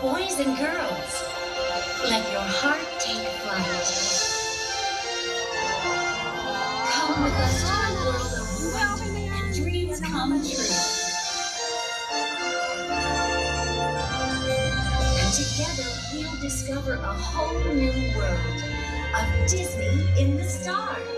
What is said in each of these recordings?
Boys and girls, let your heart take flight. Come with us to a world of wonder and dreams come true. And together we'll discover a whole new world of Disney in the stars.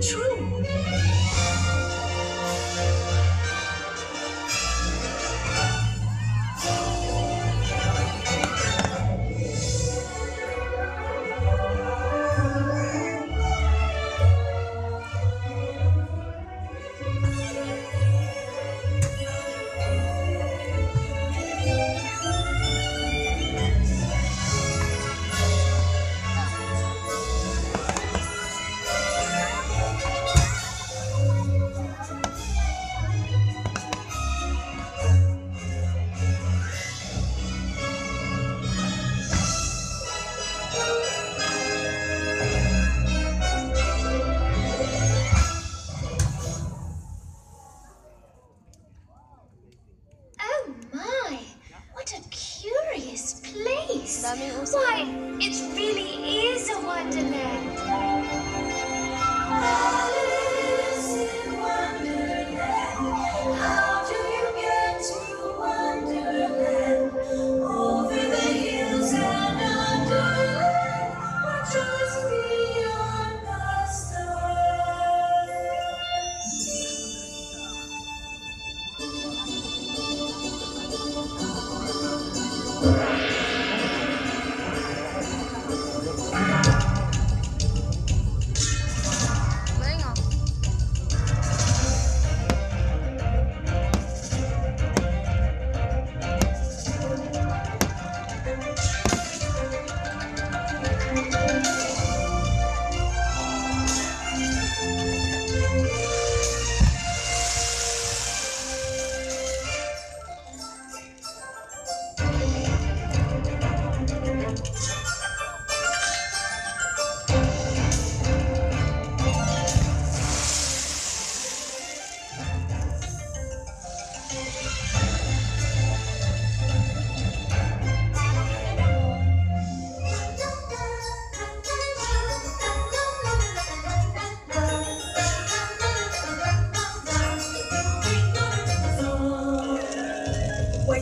true.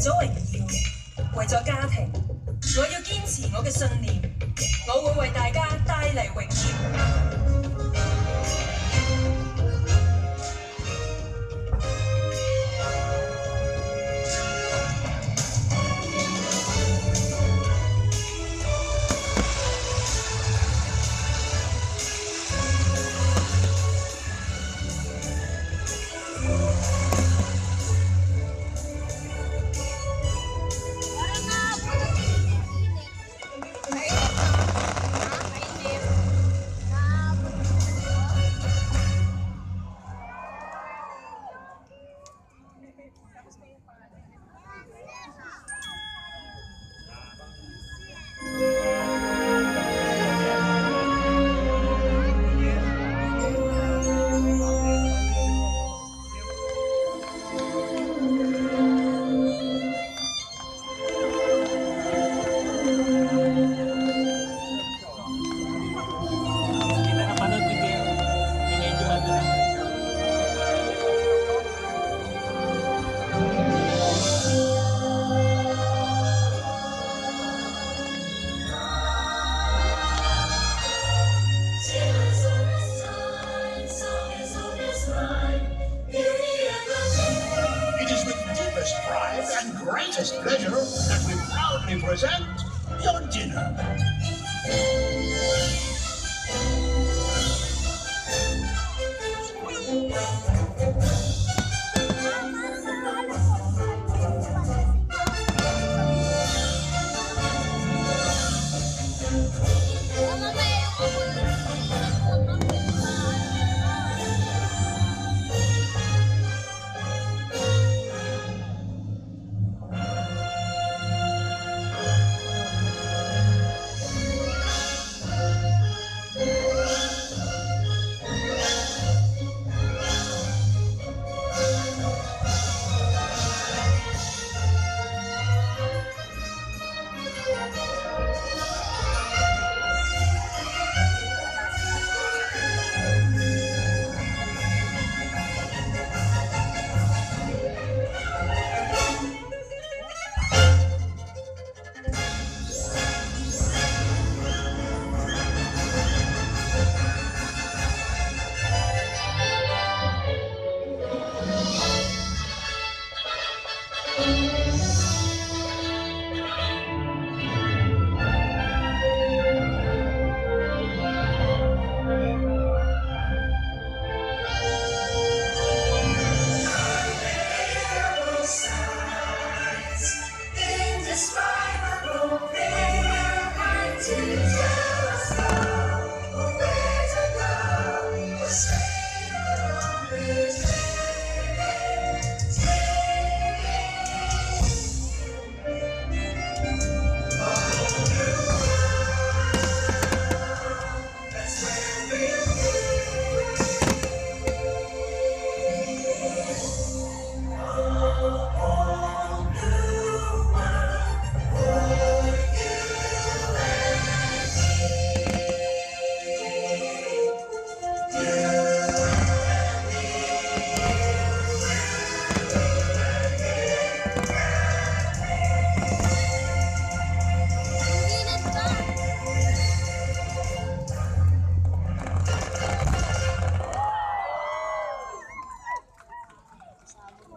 咗 present your dinner.